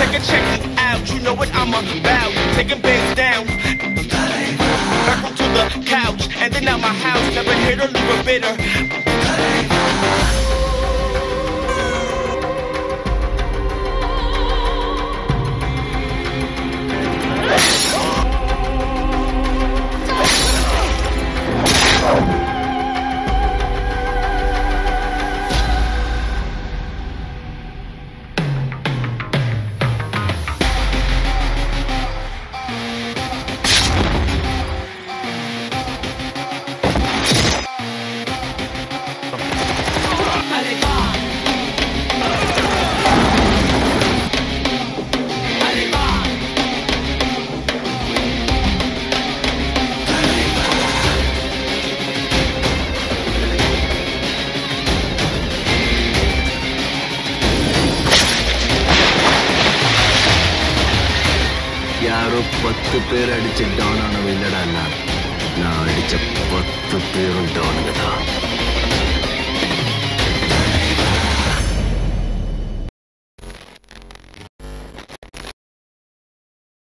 check it, check it out. You know what I'm about. Taking beds down. Back onto the couch. And then out my house. Never hit or leave a bitter. யாரோ பத்து பேர் அடிச்சு Don ஆனவன் இல்லடா நான் நான் அடிச்ச பத்து பேரும் டானுங்க தான்